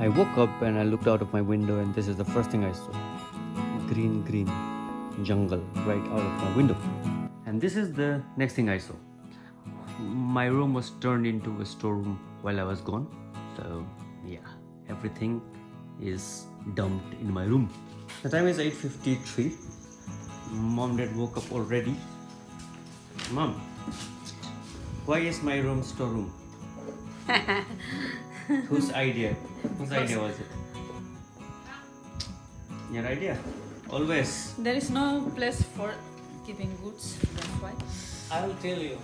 I woke up and I looked out of my window, and this is the first thing I saw green, green jungle right out of my window. And this is the next thing I saw. My room was turned into a storeroom while I was gone. So, yeah, everything is dumped in my room. The time is 8:53. Mom dad woke up already. Mom, why is my room storeroom? Whose idea? Whose idea was it? Your idea? Always. There is no place for keeping goods. That's why. I will tell you,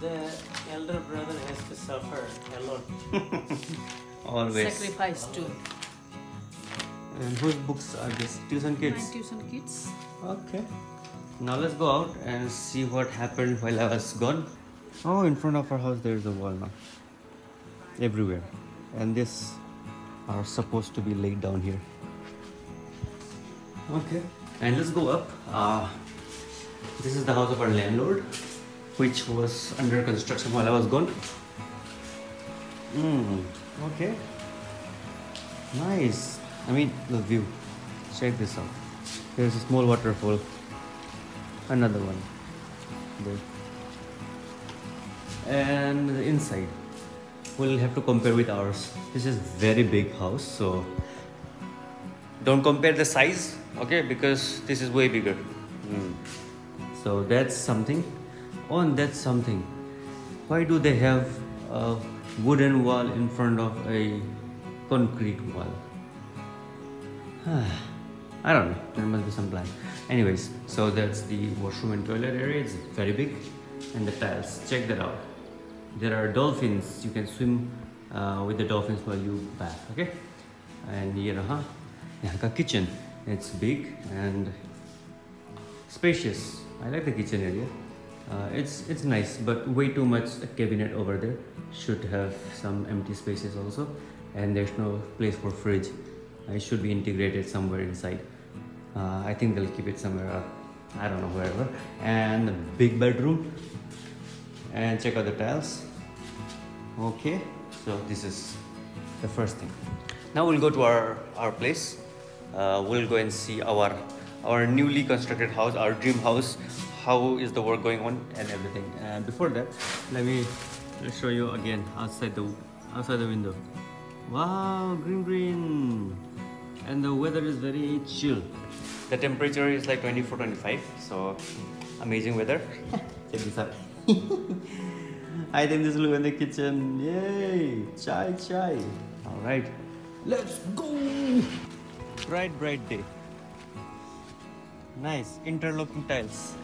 the elder brother has to suffer alone. Always. Sacrifice too. And whose books are these? Tuition My kids. tuition kids. Okay. Now let's go out and see what happened while I was gone. Oh, in front of our house there is a wall now. Everywhere. And this are supposed to be laid down here. Okay. And let's go up. Uh, this is the house of our landlord, which was under construction while I was gone. Hmm. Okay. Nice. I mean, the view. Check this out. There's a small waterfall. Another one. There. And the inside. We'll have to compare with ours. This is very big house, so don't compare the size, okay? Because this is way bigger. Hmm. So that's something. Oh, and that's something. Why do they have a wooden wall in front of a concrete wall? I don't know. There must be some plan. Anyways, so that's the washroom and toilet area. It's very big, and the tiles. Check that out. There are dolphins. You can swim uh, with the dolphins while you bath. Okay, and here know, huh? Kitchen. It's big and spacious. I like the kitchen area. Uh, it's it's nice, but way too much cabinet over there. Should have some empty spaces also, and there's no place for fridge. It should be integrated somewhere inside. Uh, I think they'll keep it somewhere up. I don't know wherever. And big bedroom. And check out the tiles. Okay, so this is the first thing. Now we'll go to our our place. Uh, we'll go and see our our newly constructed house, our dream house. How is the work going on and everything. And before that, let me show you again outside the outside the window. Wow, green green, and the weather is very chill. The temperature is like 24, 25, so amazing weather. Check this out. I think this will go in the kitchen. Yay! Chai chai. All right, let's go. Bright bright day. Nice interlocking tiles.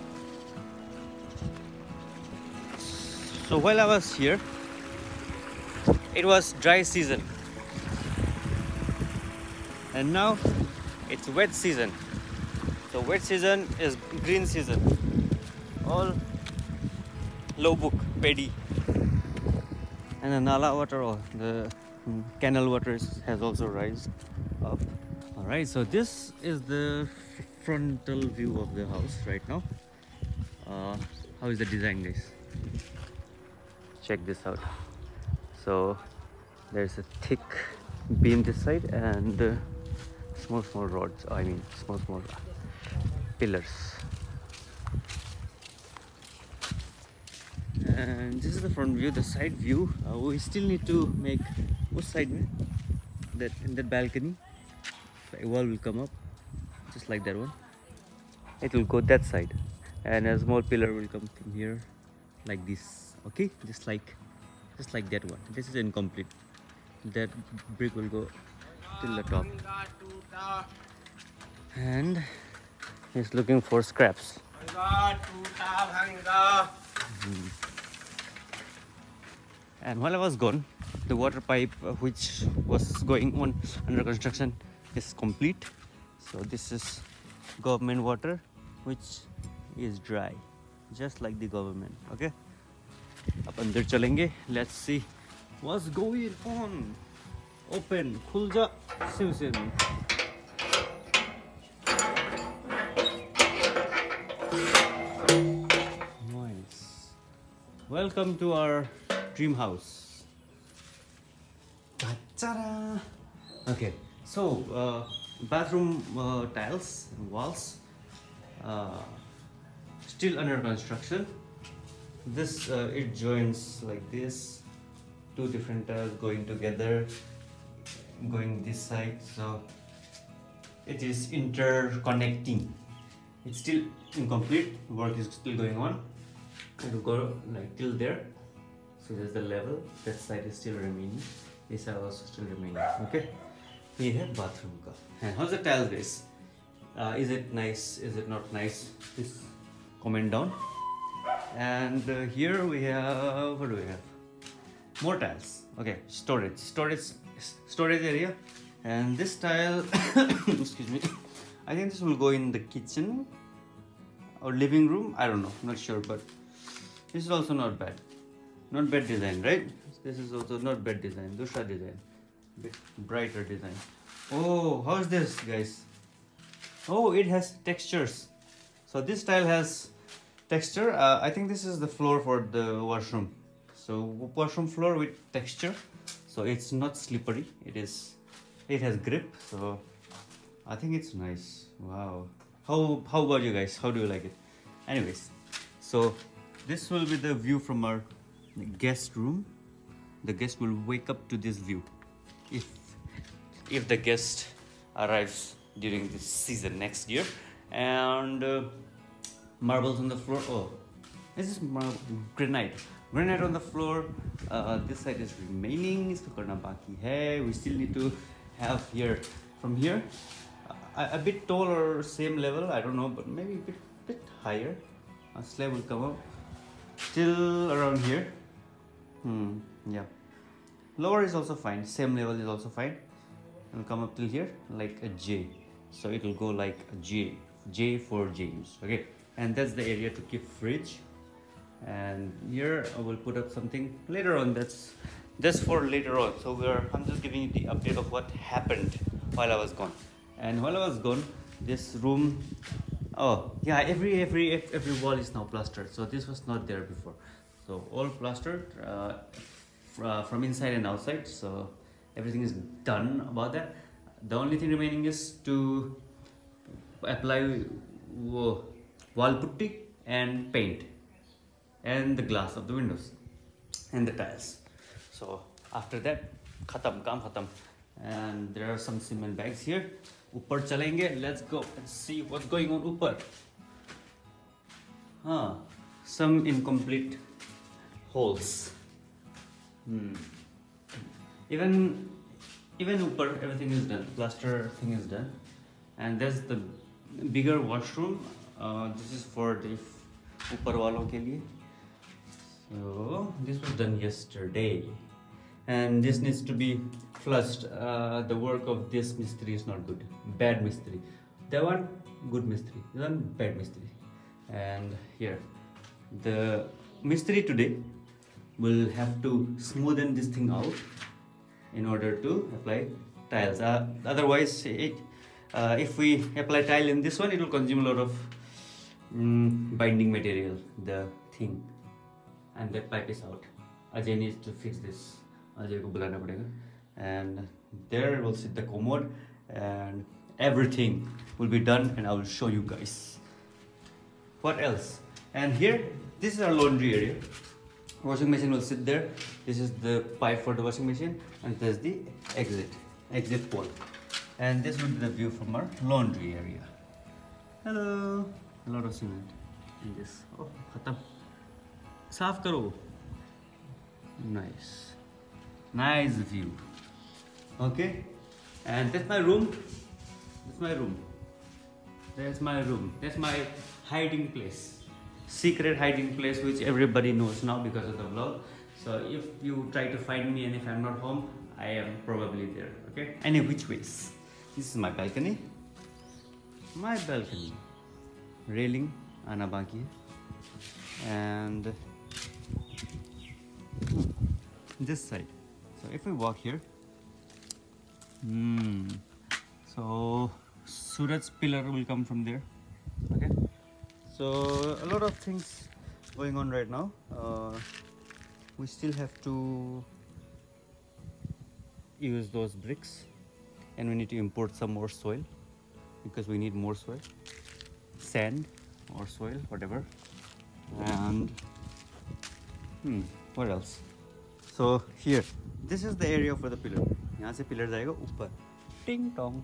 So while I was here, it was dry season, and now it's wet season. So wet season is green season. All low book paddy. And the nala water or the mm, canal water has also rise up. All right so this is the frontal view of the house right now. Uh, how is the design guys? Check this out. So there's a thick beam this side and uh, small small rods i mean small small pillars and this is the front view the side view. Uh, we still need to make which side mein? that in that balcony. A wall will come up just like that one. It will go that side. And a small pillar will come from here like this okay? Just like just like that one. This is incomplete. That brick will go till the top. And he's looking for scraps and while I was gone, the water pipe uh, which was going on under construction is complete. So this is government water which is dry, just like the government. Okay. अब अंदर चलेंगे let's see what's going on open खुल जा सिम सिम Nice. Welcome to our dream house. Ta-da! Okay, so uh, bathroom uh, tiles and walls uh, still under construction. This uh, it joins like this, two different tiles going together, going this side. So it is interconnecting. It's still incomplete. Work is still going on. It will go like till there. So there's the level, that side is still remaining, this side also still remaining, okay? We have bathroom. And how's the tile base? Uh, is it nice, is it not nice? Please comment down. And uh, here we have, what do we have? More tiles, okay, storage, storage, storage area. And this tile, excuse me, I think this will go in the kitchen or living room, I don't know, not sure, but this is also not bad. Not bad design, right? This is also not bad design. Dusha design, bit brighter design. Oh, how's this, guys? Oh, it has textures. So this tile has texture. Uh, I think this is the floor for the washroom. So washroom floor with texture. So it's not slippery. It is. It has grip. So I think it's nice. Wow. How how about you guys? How do you like it? Anyways, so this will be the view from our guest room. The guest will wake up to this view. If if the guest arrives during this season next year and uh, marbles on the floor oh this is granite. Granite on the floor uh, this side is remaining karna baki hai. We still need to have here from here a, a bit tall or same level i don't know but maybe a bit, bit higher. A slab will come up till around here hmm yeah lower is also fine same level is also fine and come up till here like a J. So it will go like a J, J for James. Okay, and that's the area to keep fridge. And here I will put up something later on. That's that's for later on. So we're I'm just giving you the update of what happened while I was gone. And while I was gone, this room. Oh yeah, every every every wall is now plastered. So this was not there before. So all plastered uh, fr- from inside and outside. So everything is done about that. The only thing remaining is to apply wall putty and paint and the glass of the windows and the tiles. So after that khatam kam khatam. And there are some cement bags here. Upar chalenge let's go and see what's going on upar. Huh some incomplete holes hmm. Even even upper everything is done. Plaster thing is done. And there's the bigger washroom. Uh, this is for the upper walon ke liye. So this was done yesterday. And this needs to be flushed. Uh, the work of this mystery is not good. Bad mystery that one good mystery this one bad mystery and here the mystery today will have to smoothen this thing out in order to apply tiles. Uh, otherwise, it, uh, if we apply tile in this one, it will consume a lot of mm, binding material, the thing, and that pipe is out. Ajay needs to fix this. Ajay ko bulana padega. And there will sit the commode, and everything will be done, and I will show you guys. What else? And here, this is our laundry area washing machine will sit there. This is the pipe for the washing machine and there's the exit exit pole. And this would be the view from our laundry area. Hello. A lot of cement in this. Oh khatam. Saaf karo nice. Nice view. Okay. And that's my room. That's my room. That's my room. That's my hiding place secret hiding place which everybody knows now because of the vlog. So if you try to find me and if i'm not home i am probably there okay? Any which ways? This is my balcony. My balcony. Railing ana baki hai. and this side. So if we walk here hmm so suraj's pillar will come from there okay so a lot of things going on right now uh, we still have to use those bricks and we need to import some more soil because we need more soil sand or soil whatever and hmm what else so here this is the area for the pillar यहाँ से pillar जाएगा ऊपर ting tong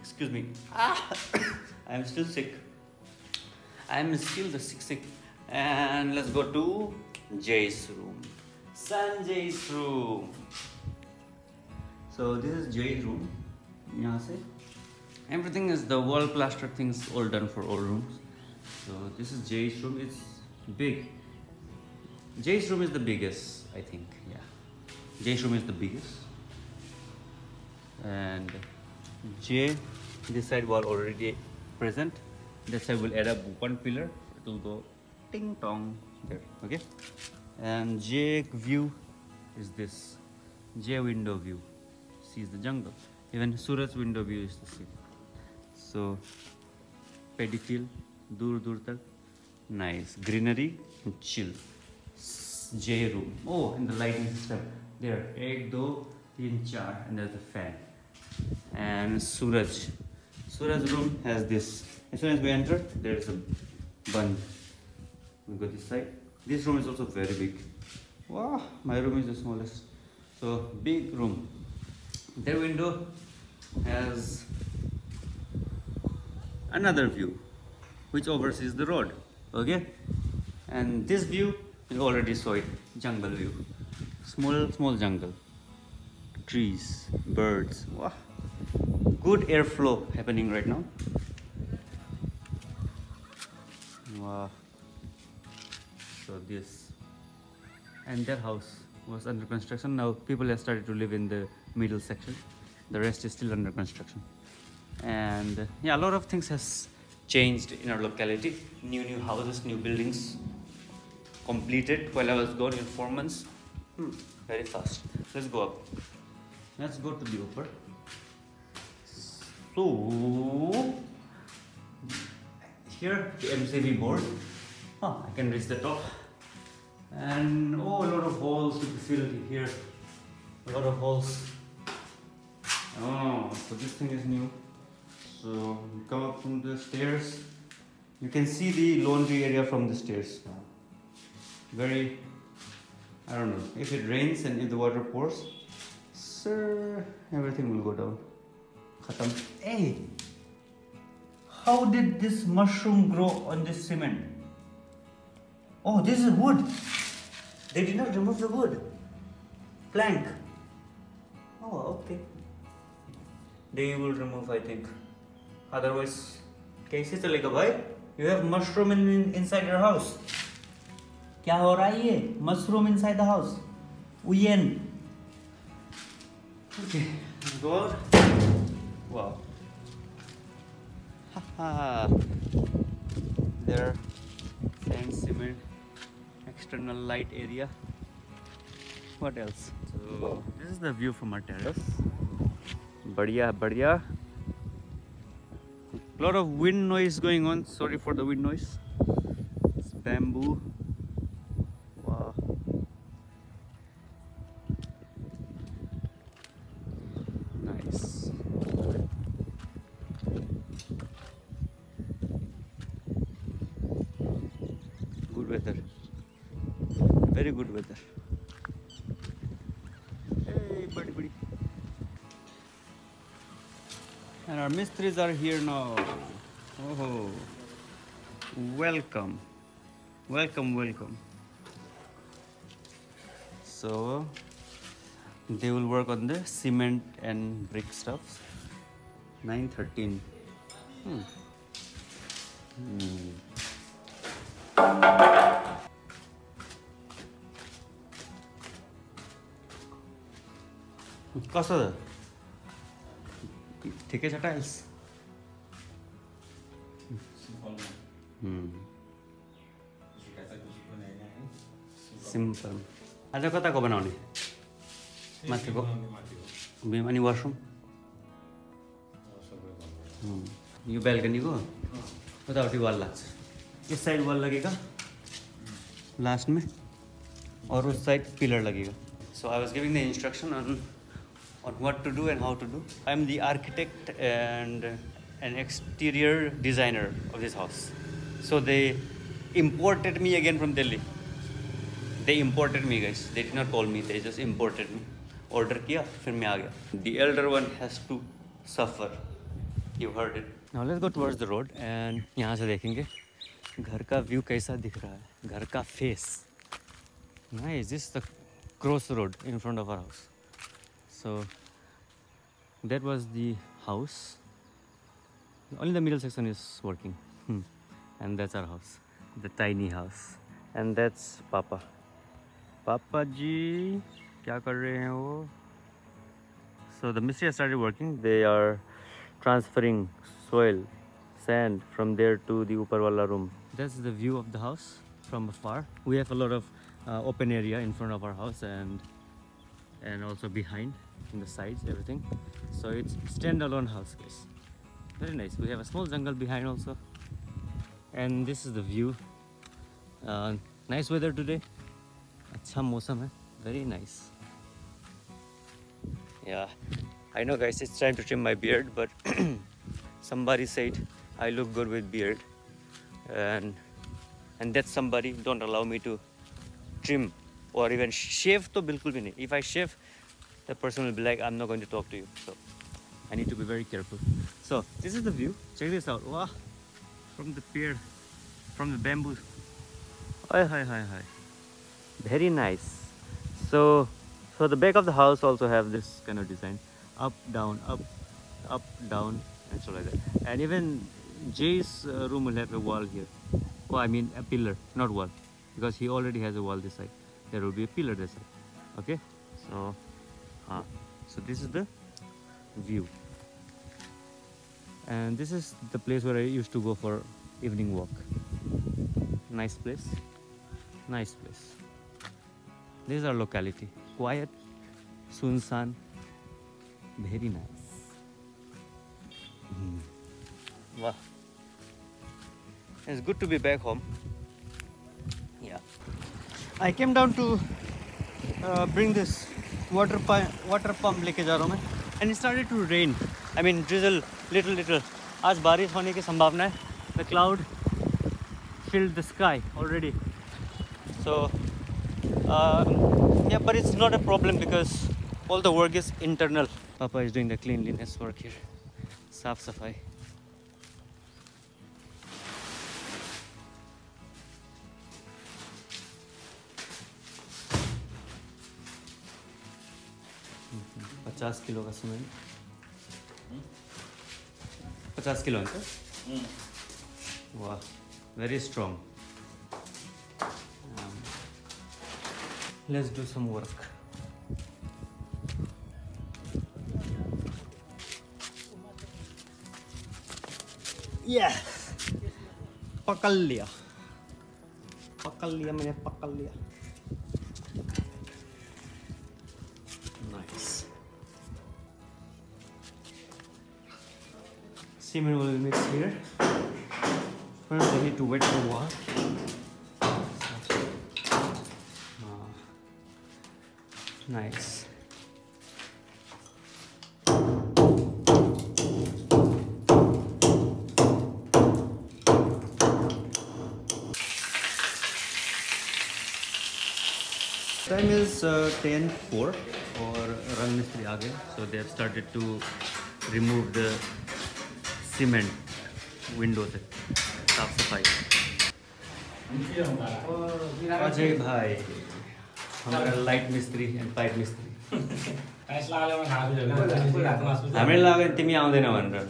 excuse me ah, I'm still sick I'm still the sick sick and let's go to Jay's room Sanjay's room so this is Jay's room यहाँ से everything is the wall plaster things all done for all rooms so this is Jay's room it's big Jay's room is the biggest I think yeah Jay's room is the biggest and J this side wall already present that's I will add up one pillar. It will go ting tong there. Okay. And J view is this. J window view sees the jungle. Even Suraj window view is the same. So pedicule, dur dur tak. Nice greenery, chill. J room. Oh, and the lighting system. There, egg do in char, and there's a fan. And Suraj. Suraj room has this as soon as we enter there is a bun. we go this side. This room is also very big. Wow my room is the smallest. So big room. Their window has another view which oversees the road okay? And this view you already saw it jungle view. Small small jungle. Trees birds wow. Good airflow happening right now wow so this and their house was under construction. Now people have started to live in the middle section. The rest is still under construction. And uh, yeah a lot of things has changed in our locality. New new houses new buildings completed. While i was gone in four months hmm, very fast. Let's go up. Let's go to the upper. So here the mcb board. Oh i can reach the top. And oh a lot of holes to be filled here. A lot of holes. Oh so this thing is new. So you come up from the stairs. You can see the laundry area from the stairs very i don't know. If it rains and if the water pours sir everything will go down. Khatam. hey how did this mushroom grow on this cement oh this is wood they did not remove the wood plank oh okay they will remove i think otherwise कैसे चलेगा भाई you have mushroom in, in inside your house क्या हो रहा है ये mushroom inside the house उयन okay go out Ah. there sand cement external light area. What else? So this is the view from our terrace. Badhiya badhiya. Lot of wind noise going on. Sorry for the wind noise. It's bamboo. and our mistris are here now oh welcome welcome welcome so they will work on the cement and brick stuff 913 hmm. Hmm. कसो छ ठिकै छ tiles आज कता को बनाने? मैं अभी वाशरूम ये बैल्कनी को? उतावटी वाल लग साइड वाल लगेगा। लास्ट में। और उस साइड पिलर लगेगा। So I was giving the instruction on on what to do and how to do I am the architect and an exterior designer of this house so they imported me again from Delhi they imported me गई they did not call me they just imported me order किया फिर मैं आ गया the elder one has to suffer you heard it now let's go towards the road and यहाँ से देखेंगे घर का व्यू कैसा दिख रहा है घर का फेस ना is this the cross road in front of our house so that was the house only the middle section is working and that's our house the tiny house and that's पापा kya kar rahe hain wo so the mystery started working. They are transferring soil sand from there to the upper wala room. That's the view of the house from afar. We have a lot of uh, open area in front of our house and and also behind in the sides everything. So it's standalone house guys. Very nice. We have a small jungle behind also. And this is the view. Uh, nice weather today अच्छा मौसम है very nice yeah i know guys it's time to trim my beard but somebody said i look good with beard and and that somebody don't allow me to trim or even shave to bilkul bhi nahi if i shave the person will be like i'm not going to talk to you so i need to be very careful so this is the view check this out wow from the pier from the bamboo hi hi hi hi very nice. So so the back of the house also have this kind of design. Up down up up down and so like that. And even jay's uh, room will have a wall here. Oh i mean a pillar not wall. Because he already has a wall this side. There will be a pillar this side. Okay? So uh, so this is the view. And this is the place where i used to go for evening walk. Nice place. Nice place this is our locality quiet sunsan very nice Hmm. wow it's good to be back home yeah i came down to uh, bring this water pi- water pump लेके जा रहा हूँ मैं and it started to rain i mean drizzle little little आज बारिश होने की संभावना है the cloud filled the sky already so uh, yeah but it's not a problem because all the work is internal papa is doing the cleanliness work here साफ सफाई पचास kilo का सीमेंट पचास किलो ಅಂತ वाह very strong Let's do some work yeah पकड़ लिया पकड़ लिया मैंने पकड़ लिया nice cement will mixed here First, I need to wet the wall. nice. Time is uh, 10:04 और रंग मिस्त्री आ गए so they have started to remove the cement window से साफ सफाई अजय भाइ हमारा लाइट मिस्त्री एन्ड पाइप मिस्त्री। हामीले लाग्यो तिमी आउँदैन भनेर।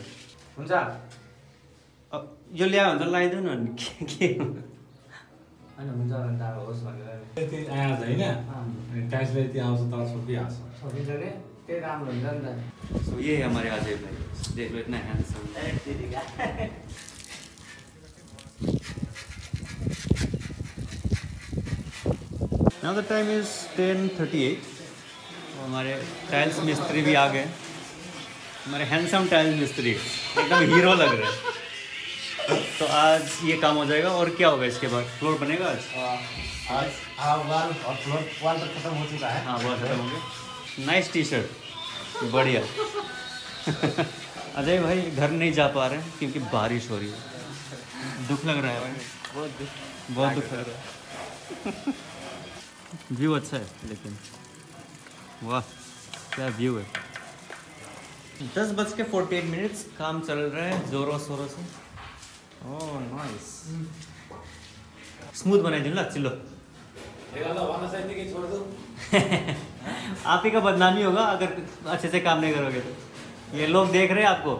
हुन्छ। यो ल्यायो भने त लगाइदेऊ न अनि के के? होइन हुन्छ भने त अब होस् भनेर। आएछ होइन? आउँछ छोपिहाल्छ छोपिन्छ नि त्यही राम्रो हुन्छ नि त। सो ये है हमारे अजय भाई देख लो handsome Now the time is 10:38 और हमारे टाइल्स मिस्त्री भी आ गए। हमारे हैंडसम टाइल्स मिस्त्री। एकदम हीरो लग रहे हैं। तो आज ये काम हो जाएगा और क्या होगा इसके बाद? फ्लोर बनेगा आज? आज अब वाल और फ्लोर वाल तो खत्म हो चुका है। हाँ बहुत खत्म हो गया। नाइस टी शर्ट बढ़िया। अजय भाई घर नहीं जा पा रहे हैं क्योंकि बारिश हो रही है। दुख लग रहा है भाई। बहुत दुख। बहुत दुख लग रहा है। व्यू अच्छा है लेकिन वाह क्या व्यू है। दस बज के फोर्टी एट मिनट्स काम चल रहा है जोरों शोरों से। ओह नाइस स्मूथ बनाई दिनु ल चिल्लो आप ही का बदनामी होगा अगर अच्छे से काम नहीं करोगे तो। ये लोग देख रहे हैं आपको।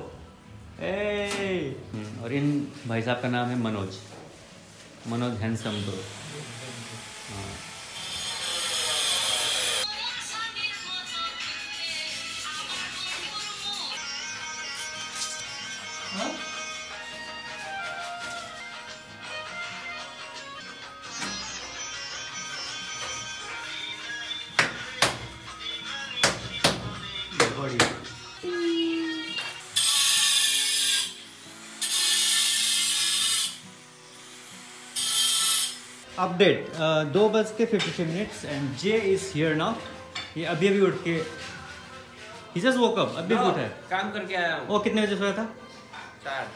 ए और इन भाई साहब का नाम है Manoj. Manoj handsome bro update दो बज के fifty minutes and J is here now ये अभी अभी उठ के ही जस्ट वोक अप अभी अभी उठा है। काम करके आया हूँ। वो कितने बजे सोया था? चार।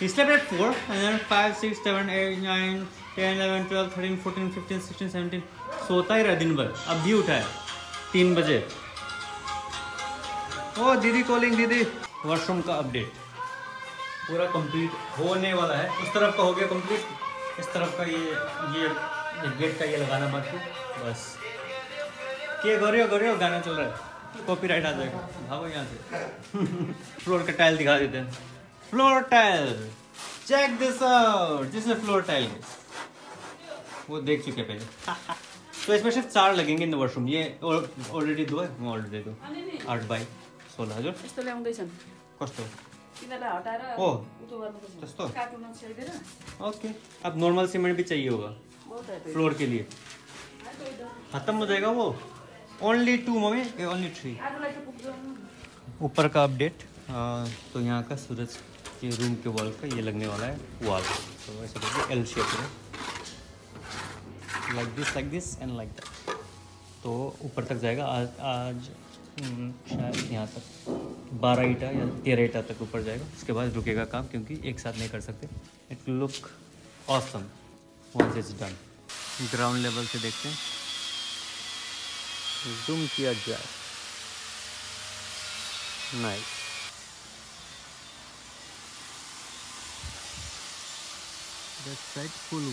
He slept at 4 and then 5, 6, 7, 8, 9, 10, 11, 12, 13, 14, 15, 16, 17 सोता ही रहा दिन भर अब भी उठा है। तीन बजे। ओ दीदी कॉलिंग दीदी। वॉशरूम का अपडेट पूरा कंप्लीट होने वाला है। उस तरफ़ का हो गया कंप्लीट इस तरफ़ का ये ये, गेट का ये लगाना बाकी बस। के गौरियो गौरियो गाना चल रहा है। कॉपीराइट आ जाएगा। भागो यहाँ से। फ्लोर का टाइल दिखा देते हैं। Floor tile check this out this is floor tile वो देख चुके पहले। तो इसमें सिर्फ़ चार लगेंगे इन वॉशरूम ये ऑलरेडी दो है ऑलरेडी दो। आठ बाई सोह्र हजुर कस्तो तिनीहरूलाई हटाएर उतो गर्नुपर्छ त्यस्तो? कार्टुनमा छेडिदिएर। ओके। अब नॉर्मल सीमेंट भी चाहिए होगा। फ्लोर के लिए। खत्म हो जाएगा वो। Only two mummy? Only three त ऊपर का अपडेट तो यहाँ का सूरज के रूम के वॉल का ये लगने वाला है वॉल तो ऐसा करके एल शेप में। Like this like this and like that तो ऊपर तक जाएगा। आज आज हम्म, शायद यहाँ तक। बारह ईटा या तेरह ईटा तक ऊपर जाएगा। उसके बाद रुकेगा काम, क्योंकि एक साथ नहीं कर सकते। It look awesome once is done ground level से देखते हैं। जूम किया जाए। Nice That side full.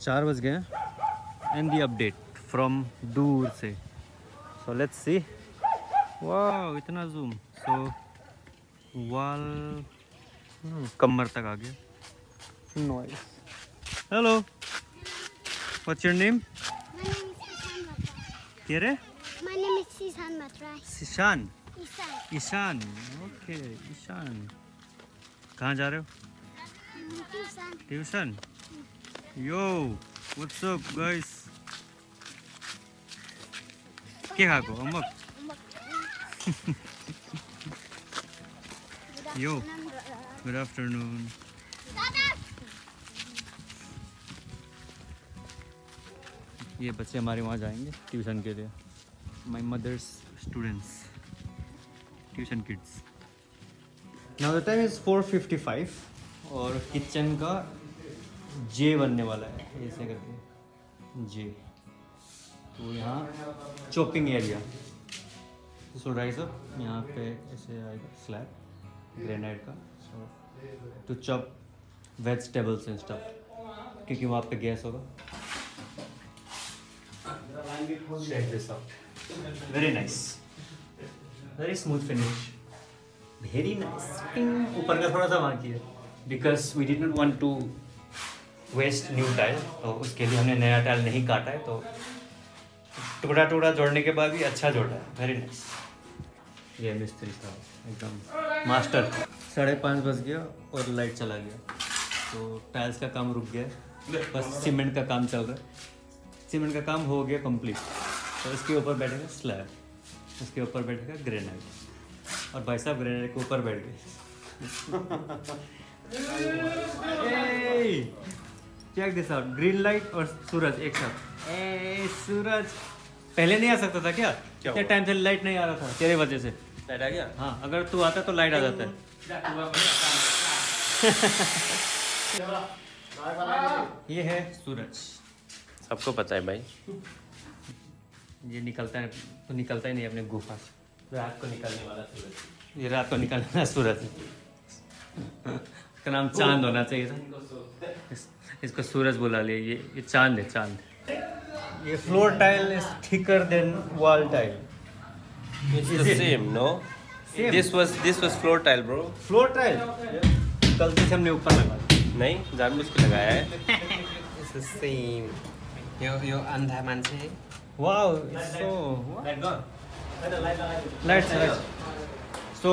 चार बज गए एंड दी अपडेट फ्रॉम दूर से। सो लेट्स सी वाह इतना जूम सो वाल कमर तक आ गया। हेलो व्हाट्स योर नेम कह रहे ईशान ईशान ओके ईशान कहाँ जा रहे हो? Tuition yo what's up guys up guys के खाएको अम्बक Yo. गुड आफ्टरनून ये बच्चे हमारे वहाँ जाएँगे ट्यूशन के लिए। My mother's students tuition kids now the time is four fifty five और किचन का जे बनने वाला है, ऐसे करके। जे तो यहाँ chopping area so rice up यहाँ पे ऐसे आएगा स्लैब ग्रेनाइट का। So to chop vegetables and stuff क्योंकि वहाँ पे गैस होगा। Very nice very smooth finish very. Ping. ऊपर का थोड़ा सा वहाँ किया। Because we did not want to waste new tile तो उसके लिए हमने नया टाइल नहीं काटा है तो टुकड़ा टुकड़ा जोड़ने के बाद भी अच्छा जोड़ा है। वेरी नाइस ये मिस्त्री साहब एकदम मास्टर। साढ़े पाँच बज गया और लाइट चला गया। तो टाइल्स का काम रुक गया। बस सीमेंट का काम चल रहा है। सीमेंट का काम हो गया कंप्लीट। तो इसके ऊपर बैठेगा स्लैब। इसके ऊपर बैठेगा ग्रेनाइट। और भाई साहब, ग्रेनाइट के ऊपर बैठ गए। Check this out green light और सूरज एक साथ। ए सूरज। पहले नहीं आ सकता था क्या? क्या टाइम से लाइट नहीं आ रहा था? तेरे वजह से। लाइट आ गया? हाँ अगर तू आता तो लाइट आ जाता है। ये है सूरज। सबको पता है भाई। ये निकलता है तो निकलता ही नहीं अपने गुफा से। रात को निकलने वाला सूरज। ये रात को निकलना वाला सूरज। इसका नाम चाँद होना चाहिए था। इस, इसको सूरज बुला लिया ये ये चाँद है चाँद। ये floor tile is thicker than wall tile It's Is the it? same, no? Same. This was this was floor tile, bro. Floor tile गलती से हमने ऊपर लगा दिया। नहीं जानबूझ के लगाया है It's the same. Yo, yo, अंधा मान्छे Wow, it's so lights lights so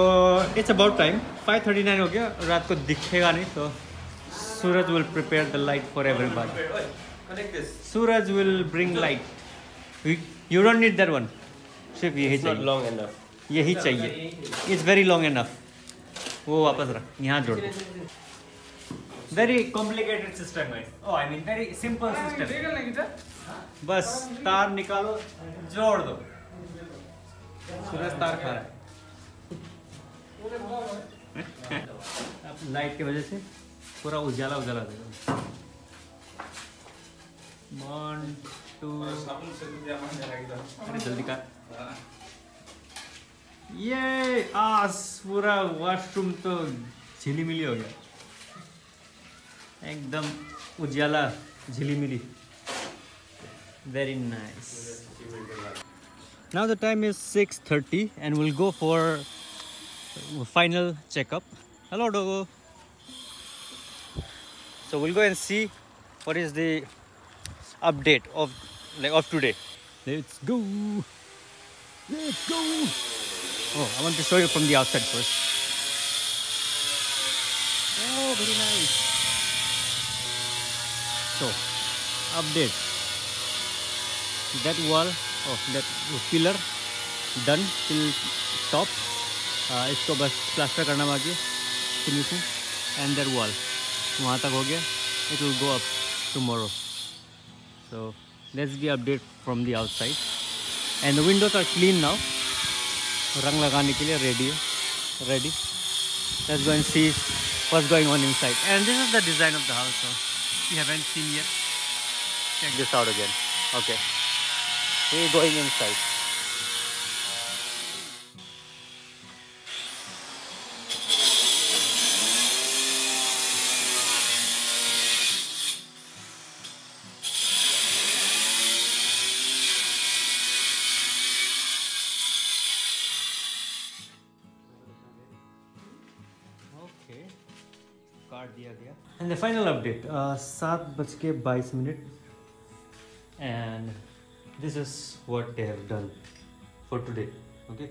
it's about time 5:39 हो गया रात को दिखेगा नहीं तो Suraj will prepare the light for everybody Connect this. Suraj will bring light you don't need that one सिर्फ़ यही It's not चाहिए long enough. यही चाहिए इट्स वेरी लॉन्ग इनफ वो वापस रख यहाँ जोड़ दो वेरी कॉम्प्लिकेटेड सिस्टम है ओ I mean very simple system बस तार निकालो जोड़ दो सूरज तार खा रहा है लाइट की वजह से पूरा उजाला उजाला देगा ये आस पूरा वॉशरूम तो झिलीमिली हो गया। एकदम उजाला झिलीमिली very nice now the time is six thirty and will go for final checkup hello doggo so will go and see for is the update of like of today. Let's go. Let's go. Oh, I want to show you from the outside first. Oh, very nice. So, update. That wall, oh, that pillar done till top. Uh, इसको बस plaster करना बाकी है finishing and that wall वहाँ तक हो गया it will go up tomorrow so let's be update from the outside. And the windows are clean now. rang lagane ke liye ready ready. Let's go and see what's going on inside. And this is the design of the house so you haven't seen yet. Check this out again. Okay. We're going inside. And the final update सात बज के बाईस minute. And this is what they have done for today okay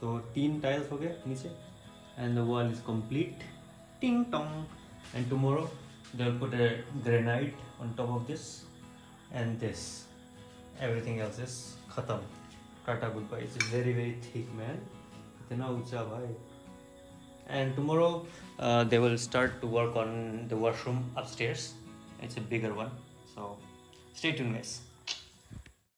so तीन tiles हो गए नीचे। And the wall is complete टिंग Tong and tomorrow they put a granite on top of this and this everything else is खत्म tata good bye it's very very thick man इतना ऊँचा भाई। And tomorrow uh, they will start to work on the washroom upstairs. It's a bigger one. So stay tuned guys